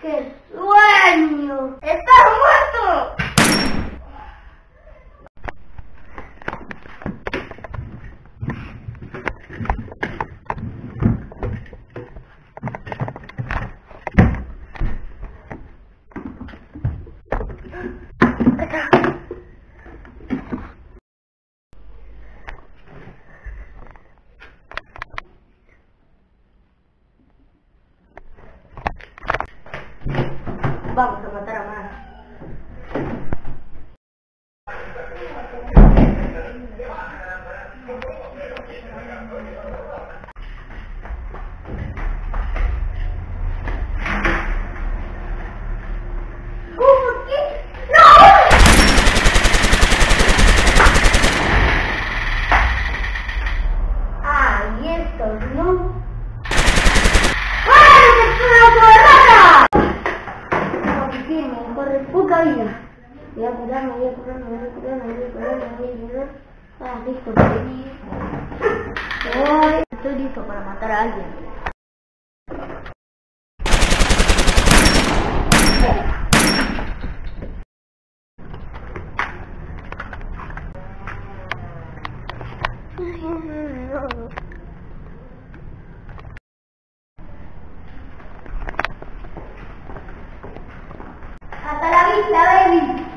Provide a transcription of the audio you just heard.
¡Qué sueño! ¡Estás muerto! Vamos a matar a Mara. Ya Quran, ya Quran, ya ya ya Oh, itu. Hasta la vista, baby.